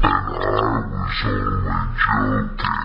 本来无所谓焦。